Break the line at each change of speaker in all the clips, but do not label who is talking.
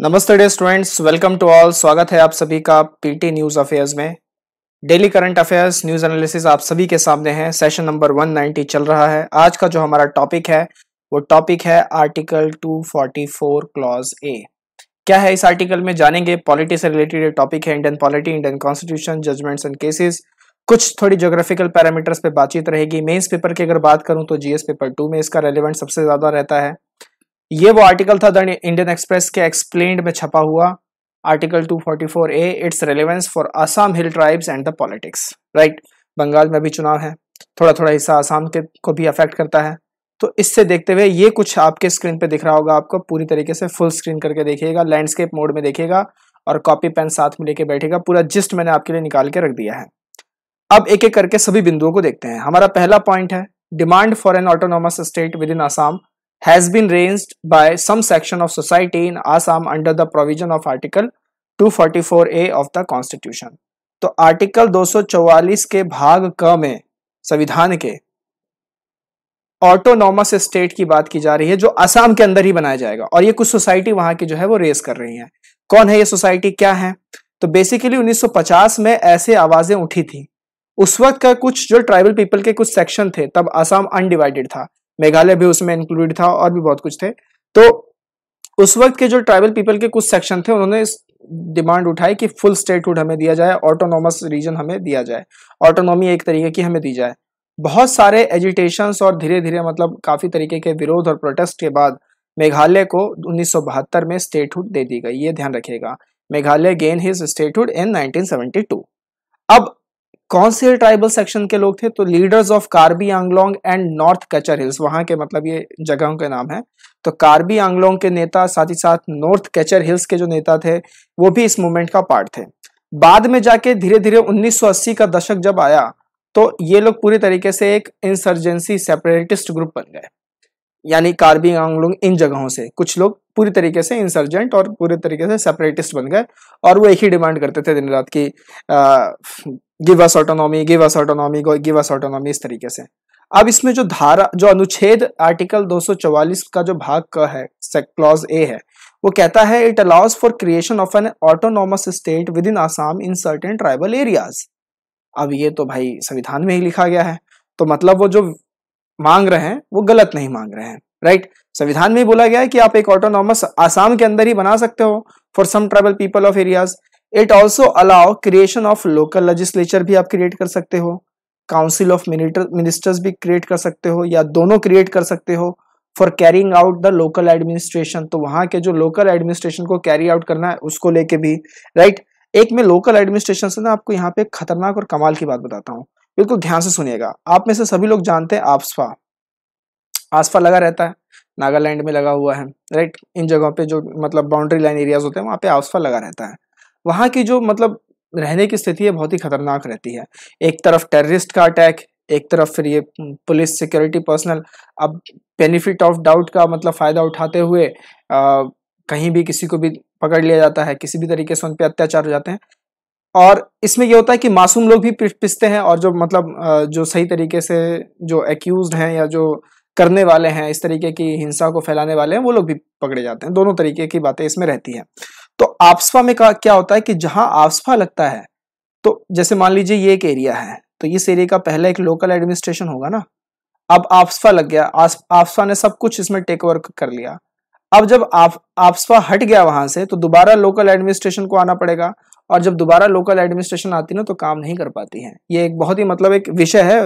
नमस्ते dear students welcome to all स्वागत है आप सभी का पीटी न्यूज़ अफेयर्स में। Daily current affairs news analysis आप सभी के सामने है। सेशन नंबर 190 चल रहा है। आज का जो हमारा टॉपिक है, वो टॉपिक है आर्टिकल 244 क्लॉज ए क्या है इस आर्टिकल में जानेंगे। पॉलिटी से रिलेटेड टॉपिक है। Indian polity Indian constitution judgements and cases कुछ थोड़ी जोग्राफिकल पैरामीटर्स पे बातचीत रहेगी। मेंस पेपर की अगर बात करूँ तो जीएस पेपर टू में इसका रेलिवेंट सबसे ज़्यादा रहता है। ये वो आर्टिकल था द इंडियन एक्सप्रेस के एक्सप्लेन्ड में छपा हुआ article 244 A its relevance for Assam hill tribes and the politics right Bengal में भी चुनाव है। थोड़ा थोड़ा हिस्सा आसाम के को भी अफेक्ट करता है। तो इससे देखते हुए ये कुछ आपके स्क्रीन पे दिख रहा होगा। आपको पूरी तरीके से फुल स्क्रीन करके देखिएगा लैंडस्केप मोड में देखिएगा और कॉपी पेन साथ में लेके बैठेगा पूरा जिस्ट मैंने आपके लिए निकाल के रख दिया है। अब एक एक करके सभी बिंदुओं को देखते हैं। हमारा पहला पॉइंट है demand for an autonomous state within Assam has been raised by some section of society in Assam under the provision of Article 244A of the Constitution. तो आर्टिकल 244 के भाग क में, संविधान के ऑटोनॉमस स्टेट की बात की जा रही है, जो असम के अंदर ही बनाया जाएगा। और ये कुछ सोसाइटी वहाँ की जो है वो रेस कर रही है। कौन है ये सोसाइटी क्या है? तो बेसिकली 1950 में ऐसे आवाज़ें उठी थी। उस वक्त का कुछ जो ट्राइबल पीपल के कुछ सेक्शन थे, तब असम अनडिवाइडेड था। मेघालय भी उसमें इंक्लूडेड था और भी बहुत कुछ थे। तो उस वक्त के जो ट्राइबल पीपल के कुछ सेक्शन थे, उन्होंने डिमांड उठाई कि फुल स्टेटहुड हमें दिया जाए ऑटोनोमस रीजन हमें दिया जाए। ऑटोनॉमी एक तरीके की हमें दी जाए। बहुत सारे एजिटेशन और धीरे धीरे मतलब काफ़ी तरीके के विरोध और प्रोटेस्ट के बाद मेघालय को उन्नीस सौ बहत्तर में स्टेटहुड दे दी गई। ये ध्यान रखिएगा। Meghalaya gain his statehood in 1972 अब कौन से ट्राइबल सेक्शन के लोग थे? तो leaders of Karbi Anglong and north Cachar hills वहाँ के मतलब ये जगहों के नाम है। तो कार्बी आंगलोंग के नेता, साथ ही साथ नॉर्थ कैचर हिल्स के जो नेता थे, वो भी इस मूवमेंट का पार्ट थे। बाद में जाके धीरे धीरे 1980 का दशक जब आया तो ये लोग पूरी तरीके से एक इंसर्जेंसी सेपरेटिस्ट ग्रुप बन गए। यानी कार्बी आंगलोंग इन जगहों से। कुछ लोग पूरी तरीके से इंसर्जेंट और पूरी तरीके से सेपरेटिस्ट बन गए, और वो एक ही डिमांड करते थे दिन रात की give us autonomy give us autonomy give us autonomy इस तरीके से। अब इसमें जो धारा, जो अनुच्छेद आर्टिकल 244 का जो भाग का है क्लॉज ए है, वो कहता है it allows for creation of an autonomous state within Assam in certain tribal areas अब ये तो भाई संविधान में ही लिखा गया है तो मतलब वो जो मांग रहे हैं, वो गलत नहीं मांग रहे हैं राइट संविधान में बोला गया है कि आप एक ऑटोनॉमस आसाम के अंदर ही बना सकते हो for some tribal people of areas it also allow creation of local legislature भी आप क्रिएट कर सकते हो। काउंसिल ऑफ़ मिनिस्टर्स भी क्रिएट कर सकते हो या दोनों क्रिएट कर सकते हो। For carrying out the local administration तो वहाँ के जो लोकल एडमिनिस्ट्रेशन को कैरी आउट करना है, उसको लेके भी राइट right? एक मैं लोकल एडमिनिस्ट्रेशन से ना आपको यहाँ पे खतरनाक और कमाल की बात बताता हूँ। बिल्कुल ध्यान से सुनिएगा। आप में से सभी लोग जानते हैं आसफा। आसफा लगा रहता है। नागालैंड में लगा हुआ है राइट इन जगहों पे जो मतलब बाउंड्री लाइन एरियाज़ होते हैं, वहाँ पे आसफा लगा रहता है। वहाँ की जो मतलब रहने की स्थिति है बहुत ही खतरनाक रहती है। एक तरफ़ टेररिस्ट का अटैक एक तरफ़ फिर ये पुलिस सिक्योरिटी पर्सनल अब बेनिफिट ऑफ़ डाउट का मतलब फ़ायदा उठाते हुए आ, कहीं भी किसी को भी पकड़ लिया जाता है किसी भी तरीके से उन पर अत्याचार हो जाते हैं। और इसमें ये होता है कि मासूम लोग भी पिसते हैं और जो मतलब जो सही तरीके से जो एक्यूज हैं या जो करने वाले हैं इस तरीके की हिंसा को फैलाने वाले हैं वो लोग भी पकड़े जाते हैं। दोनों तरीके की बातें इसमें रहती हैं। तो आपसफा में क्या होता है कि जहाँ आपसफा लगता है तो जैसे मान लीजिए ये एक एरिया है तो इस एरिया का पहला एक लोकल एडमिनिस्ट्रेशन होगा ना। अब आपसफा लग गया आपसफा ने सब कुछ इसमें टेक ओवर कर लिया। अब जब आप आपसफा हट गया वहाँ से तो दोबारा लोकल एडमिनिस्ट्रेशन को आना पड़ेगा, और जब दोबारा लोकल एडमिनिस्ट्रेशन आती ना तो काम नहीं कर पाती है। ये एक बहुत ही मतलब एक विषय है,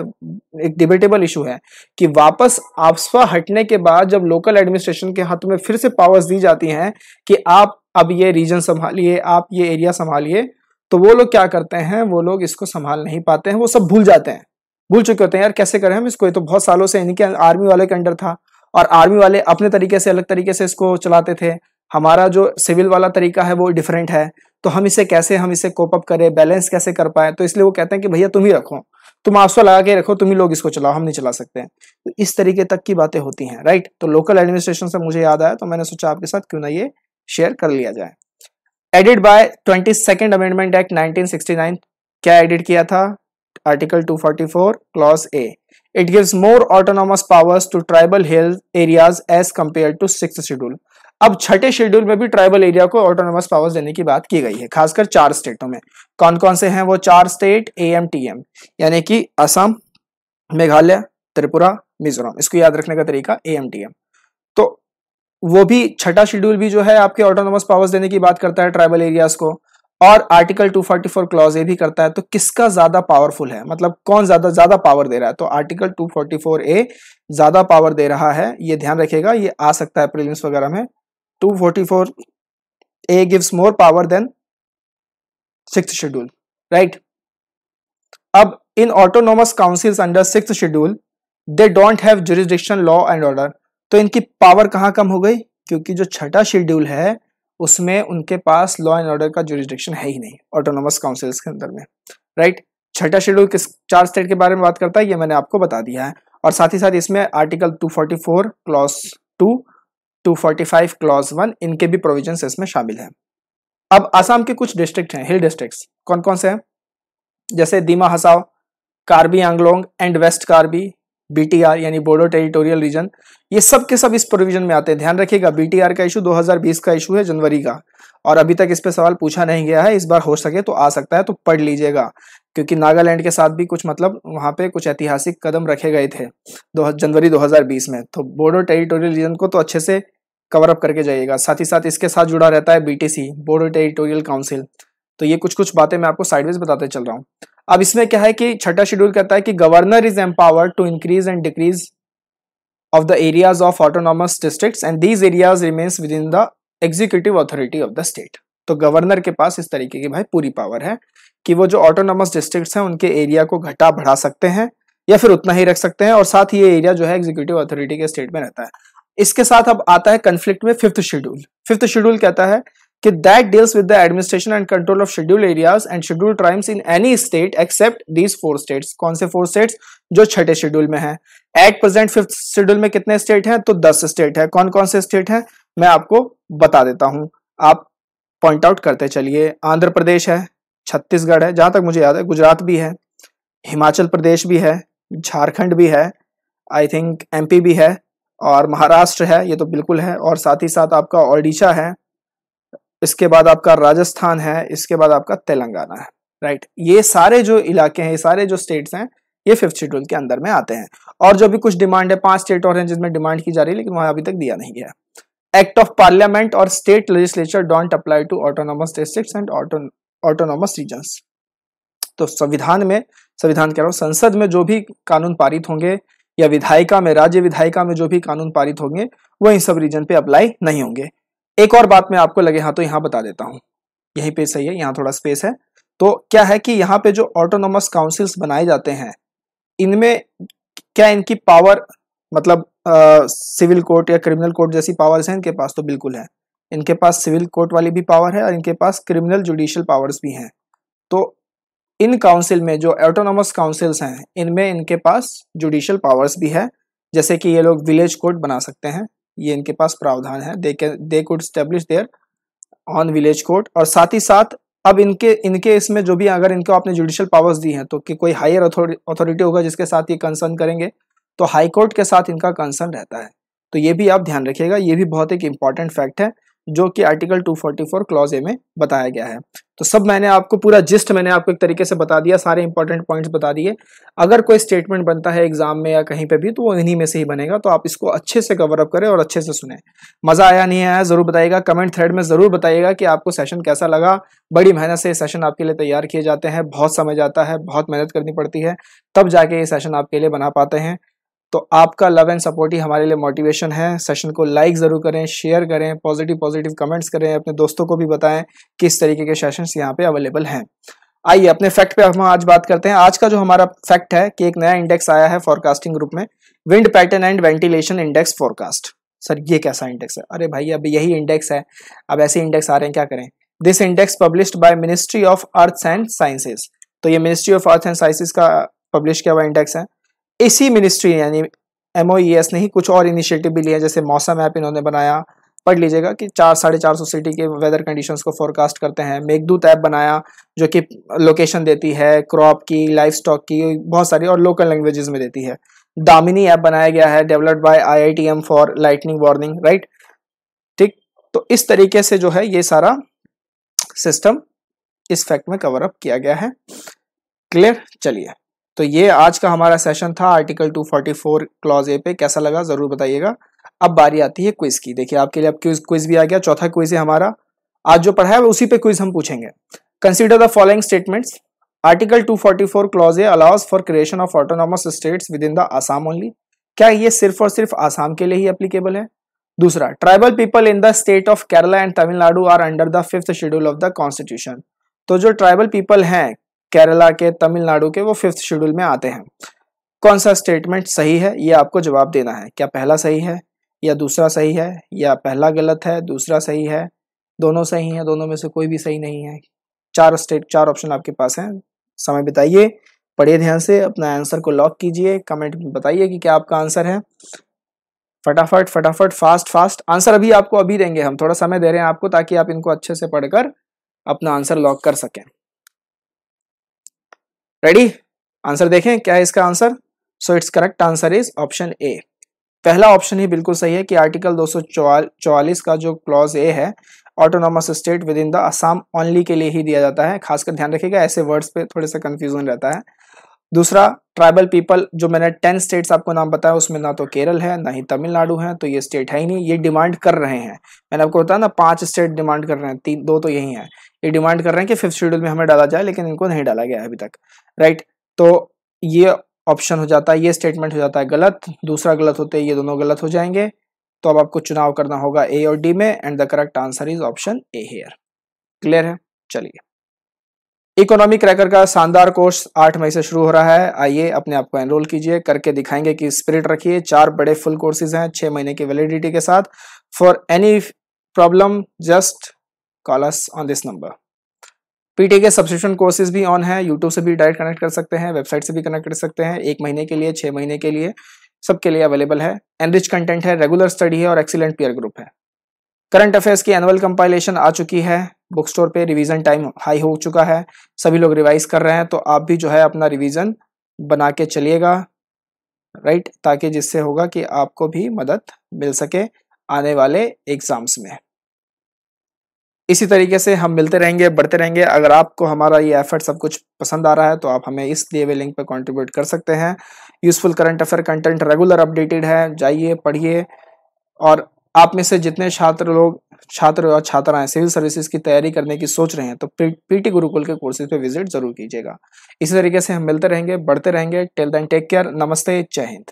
एक डिबेटेबल इशू है, कि वापस आपसफा हटने के बाद जब लोकल एडमिनिस्ट्रेशन के हाथ में फिर से पावर्स दी जाती हैं, कि आप अब ये रीजन संभालिए, आप ये एरिया संभालिए तो वो लोग क्या करते हैं? वो लोग इसको संभाल नहीं पाते हैं, वो सब भूल जाते हैं। भूल चुके होते हैं, यार कैसे करें हम इसको? ये तो बहुत सालों से इनके आर्मी वाले के अंडर था, और आर्मी वाले अपने तरीके से, अलग तरीके से इसको चलाते थे। हमारा जो सिविल वाला तरीका है, वो डिफरेंट है। तो हम इसे कैसे, हम इसे कोप अप करें बैलेंस कैसे कर पाए? तो इसलिए वो कहते हैं कि भैया तुम ही रखो। तुम आँसू लगा के रखो, तुम ही लोग इसको चलाओ, हम नहीं चला सकते हैं। तो इस तरीके तक की बातें होती हैं राइट तो लोकल एडमिनिस्ट्रेशन से मुझे याद आया तो मैंने सोचा आपके साथ क्यों ना ये शेयर कर लिया जाए। Added by twenty second amendment act 1969 क्या एडिट किया था? Article 244 clause A it gives more autonomous powers to tribal hill areas as compare to six schedule अब छठे शेड्यूल में भी ट्राइबल एरिया को ऑटोनोमस पावर्स देने की बात की गई है, खासकर चार स्टेटों में। कौन कौन से हैं वो चार state A M T M यानी कि असम, मेघालय, त्रिपुरा, मिजोरम। इसको याद रखने का तरीका ए एम टी एम वो भी छठा शेड्यूल भी जो है आपके ऑटोनोमस पावर्स देने की बात करता है ट्राइबल एरियाज़ को, और आर्टिकल 244 क्लॉज ए भी करता है तो किसका ज़्यादा पावरफुल है? मतलब कौन ज़्यादा ज़्यादा पावर दे रहा है? तो आर्टिकल 244 ए ज़्यादा पावर दे रहा है, ये ध्यान रखिएगा, ये आ सकता है प्रीलिम्स वगैरह में। 244 A gives more power then six schedule right अब इन autonomous councils under six schedule they don't have jurisdiction law and order तो इनकी पावर कहाँ कम हो गई? क्योंकि जो छठा शेड्यूल है, उसमें उनके पास लॉ एंड ऑर्डर का जुरिस्डिक्शन है ही नहीं ऑटोनोमस काउंसिल्स के अंदर में। राइट छठा शेड्यूल किस, चार स्टेट के बारे में बात करता है, ये मैंने आपको बता दिया है। और साथ ही साथ इसमें आर्टिकल 244 क्लॉज 2 245 क्लॉज 1 इनके भी प्रोविज़न इसमें शामिल है। अब आसाम के कुछ डिस्ट्रिक्ट हैं हिल डिस्ट्रिक्ट कौन कौन से हैं? जैसे Dima Hasao, Karbi Anglong and west Karbi BTR यानी बोडो टेरिटोरियल रीजन ये सब के सब इस प्रोविज़न में आते हैं। ध्यान रखिएगा बीटीआर का इशू 2020 का इशू है, जनवरी का। और अभी तक इस पे सवाल पूछा नहीं गया है, इस बार हो सके तो आ सकता है तो पढ़ लीजिएगा। क्योंकि नागालैंड के साथ भी कुछ मतलब वहाँ पे कुछ ऐतिहासिक कदम रखे गए थे, दो जनवरी 2020 में। तो बोडो टेरिटोरियल रीजन को तो अच्छे से कवर अप करके जाइएगा। साथ ही साथ इसके साथ जुड़ा रहता है बीटीसी बोडो टेरिटोरियल काउंसिल तो ये कुछ कुछ बातें मैं आपको साइडवेज बताते चल रहा हूँ। अब इसमें क्या है कि छठा शेड्यूल कहता है कि governor is empowered to increase and decrease of the areas of autonomous districts and these areas remains within the executive authority of the state. तो गवर्नर के पास इस तरीके की भाई पूरी पावर है कि वो जो ऑटोनॉमस डिस्ट्रिक्ट्स हैं, उनके एरिया को घटा बढ़ा सकते हैं या फिर उतना ही रख सकते हैं और साथ ही ये एरिया जो है एग्जीक्यूटिव अथॉरिटी के स्टेट में रहता है। इसके साथ अब आता है कंफ्लिक्ट में फिफ्थ शेड्यूल फिफ्थ शेड्यूल कहता है कि that deals with the administration and control of schedule areas and schedule tribes in any state except these four states कौन से फोर स्टेट्स जो छठे शेड्यूल में है। एट प्रेजेंट फिफ्थ शेड्यूल में कितने स्टेट हैं? तो दस स्टेट है। कौन कौन से स्टेट हैं? मैं आपको बता देता हूँ। आप पॉइंट आउट करते चलिए। आंध्र प्रदेश है, छत्तीसगढ़ है, जहाँ तक मुझे याद है, गुजरात भी है, हिमाचल प्रदेश भी है, झारखंड भी है आई थिंक एमपी भी है और महाराष्ट्र है, ये तो बिल्कुल है, और साथ ही साथ आपका ओडिशा है इसके बाद आपका राजस्थान है, इसके बाद आपका तेलंगाना है राइट ये सारे जो इलाके हैं, ये सारे जो स्टेट्स हैं, ये फिफ्थ शेड्यूल के अंदर में आते हैं। और जो भी कुछ डिमांड है, पाँच स्टेट और हैं जिसमें डिमांड की जा रही है, लेकिन वहाँ अभी तक दिया नहीं गया एक्ट ऑफ़ पार्लियामेंट और state legislature don't apply to autonomous district and autonomous region तो संविधान में, संविधान कह रहा हूँ, संसद में जो भी कानून पारित होंगे, या विधायिका में, राज्य विधायिका में जो भी कानून पारित होंगे वो इन सब रीजन पे अप्लाई नहीं होंगे। एक और बात मैं आपको लगे हाँ तो यहाँ बता देता हूँ। यहीं पे सही है, यहाँ थोड़ा स्पेस है। तो क्या है कि यहाँ पे जो ऑटोनोमस काउंसिल्स बनाए जाते हैं, इनमें क्या इनकी पावर मतलब सिविल कोर्ट या क्रिमिनल कोर्ट जैसी पावर्स हैं? इनके पास तो बिल्कुल है। इनके पास सिविल कोर्ट वाली भी पावर है और इनके पास क्रिमिनल जुडिशियल पावर्स भी हैं। तो इन काउंसिल में जो ऑटोनोमस काउंसिल्स हैं, इनमें इनके पास जुडिशियल पावर्स भी है। जैसे कि ये लोग विलेज कोर्ट बना सकते हैं। ये इनके पास प्रावधान है। They could establish their own village court और साथ ही साथ अब इनके इनके इसमें जो भी अगर इनको आपने जुडिशियल पावर्स दी हैं तो कि कोई हायर अथॉरिटी होगा जिसके साथ ये कंसर्न करेंगे तो हाई कोर्ट के साथ इनका कंसर्न रहता है। तो ये भी आप ध्यान रखिएगा, ये भी बहुत एक इंपॉर्टेंट फैक्ट है। जो कि आर्टिकल 244 क्लॉज ए में बताया गया है। तो सब मैंने आपको पूरा जिस्ट मैंने आपको एक तरीके से बता दिया, सारे इंपॉर्टेंट पॉइंट्स बता दिए। अगर कोई स्टेटमेंट बनता है एग्ज़ाम में या कहीं पे भी तो वो इन्हीं में से ही बनेगा। तो आप इसको अच्छे से कवर अप करें और अच्छे से सुने। मज़ा आया नहीं आया, ज़रूर बताइएगा। कमेंट थ्रेड में ज़रूर बताइएगा कि आपको सेशन कैसा लगा। बड़ी मेहनत से ये सेशन आपके लिए तैयार किए जाते हैं। बहुत समय जाता है, बहुत मेहनत करनी पड़ती है। तब जाके ये सेशन आपके लिए बना पाते हैं। तो आपका लव एंड सपोर्ट ही हमारे लिए मोटिवेशन है। सेशन को लाइक ज़रूर करें शेयर करें पॉजिटिव पॉजिटिव कमेंट्स करें, अपने दोस्तों को भी बताएँ किस तरीके के सेशंस यहाँ पे अवेलेबल हैं। आइए, अपने फैक्ट पे हम आज बात करते हैं। आज का जो हमारा फैक्ट है कि एक नया इंडेक्स आया है फॉरकास्टिंग ग्रुप में wind pattern and ventilation index forecast sir, ये कैसा इंडेक्स है? अरे भाई, अब यही इंडेक्स है। अब ऐसे इंडेक्स आ रहे हैं, क्या करें? This index published by ministry of earth and sciences तो ये ministry of earth and sciences का पब्लिश किया हुआ इंडेक्स है। इसी मिनिस्ट्री यानी एम e ने ही कुछ और इनिशिएटिव भी लिया जैसे मौसम ऐप इन्होंने बनाया। पढ़ लीजिएगा कि चार, साढ़े चार सौ सिटी के वेदर कंडीशंस को फोरकास्ट करते हैं। मेघदूत ऐप बनाया, जो कि लोकेशन देती है क्रॉप की लाइफ स्टॉक की, बहुत सारी और लोकल लैंग्वेजेस में देती है। दामिनी ऐप बनाया गया है developed by IITM for lightning warning right ठीक? तो इस तरीके से जो है, ये सारा सिस्टम इस फैक्ट में कवर अप किया गया है। क्लियर चलिए। तो ये आज का हमारा सेशन था आर्टिकल 244 क्लॉज ए पे। कैसा लगा, ज़रूर बताइएगा। अब बारी आती है क्विज की। देखिए, आपके लिए अब क्विज क्विज भी आ गया। चौथा क्विज है हमारा। आज जो पढ़ा है, उसी पे क्विज हम पूछेंगे। Consider the following statements article 244 clause A allows for creation of autonomous states within the Assam only क्या ये सिर्फ़ और सिर्फ़ आसाम के लिए ही एप्लीकेबल है? दूसरा tribal people in the state of Kerala and Tamil Nadu are under the fifth schedule of the constitution तो जो ट्राइबल पीपल हैं केरला के, तमिलनाडु के, वो फिफ्थ शेड्यूल में आते हैं। कौन सा स्टेटमेंट सही है, ये आपको जवाब देना है। क्या पहला सही है, या दूसरा सही है, या पहला गलत है, दूसरा सही है? दोनों सही है, दोनों में से कोई भी सही नहीं है। चार स्टेट चार ऑप्शन आपके पास हैं। समय बिताइए, पढ़िए ध्यान से, अपना आंसर को लॉक कीजिए कमेंट में बताइए कि क्या आपका आंसर है। फटाफट फटाफट फास्ट फास्ट आंसर अभी आपको, अभी देंगे हम। थोड़ा समय दे रहे हैं आपको, ताकि आप इनको अच्छे से पढ़कर अपना आंसर लॉक कर सकें। रेडी आंसर देखें, क्या है इसका answer so it's correct answer is option A पहला ऑप्शन ही बिल्कुल सही है कि आर्टिकल दो का जो क्लॉज ए है autonomous state within the Assam only के लिए ही दिया जाता है। खासकर ध्यान रखिएगा, ऐसे वर्ड्स पे थोड़े सा कंफ्यूजन रहता है। दूसरा ट्राइबल पीपल जो मैंने टेन स्टेट्स आपको नाम बताया, उसमें ना तो केरल है, ना ही तमिलनाडु है तो ये स्टेट है ही नहीं, ये डिमांड कर रहे हैं। मैंने आपको बताया ना, पाँच स्टेट डिमांड कर रहे हैं, तीन, दो तो यही है। ये डिमांड कर रहे हैं कि फिफ्थ शेड्यूल में हमें डाला जाए, लेकिन इनको नहीं डाला गया अभी तक। राइट तो ये ऑप्शन हो जाता है, ये स्टेटमेंट हो जाता है गलत, दूसरा गलत होते ये दोनों गलत हो जाएँगे। तो अब आपको चुनाव करना होगा ए और डी में and the correct answer is option A here clear है? चलिए। इकोनॉमी क्रैकर का शानदार कोर्स आठ मई से शुरू हो रहा है। आइए अपने आप को एनरोल कीजिए, करके दिखाएँगे कि स्पिरिट रखिए। चार बड़े फुल कोर्सेज हैं छह महीने की वैलिडिटी के साथ। For any problem just call us on this number PT के सब्सक्रिप्शन कोर्सेज भी ऑन है। यूट्यूब से भी डायरेक्ट कनेक्ट कर सकते हैं वेबसाइट से भी कनेक्ट कर सकते हैं। एक महीने के लिए, छह महीने के लिए सबके लिए अवेलेबल है। एनरिच कंटेंट है रेगुलर स्टडी है और एक्सीलेंट पेयर ग्रुप है। करंट अफेयर्स की एनुअल कंपाइलेशन आ चुकी है। बुक स्टोर पे रिवीजन टाइम हाई हो चुका है। सभी लोग रिवाइज कर रहे हैं तो आप भी जो है अपना रिवीजन बना के चलिएगा राइट ताकि जिससे होगा कि आपको भी मदद मिल सके आने वाले एग्ज़ाम्स में। इसी तरीके से हम मिलते रहेंगे, बढ़ते रहेंगे। अगर आपको हमारा ये एफर्ट सब कुछ पसंद आ रहा है तो आप हमें इस दिए हुए लिंक पर कंट्रीब्यूट कर सकते हैं। Useful current affair content regular updated है, जाइए, पढ़िए। और आप में से जितने छात्र लोग छात्र और छात्राएँ सिविल सर्विसेज़ की तैयारी करने की सोच रहे हैं तो पीटी गुरुकुल के कोर्सेज पे विज़िट ज़रूर कीजिएगा। इसी तरीके से हम मिलते रहेंगे, बढ़ते रहेंगे। टेल देन टेक केयर नमस्ते, जय हिंद।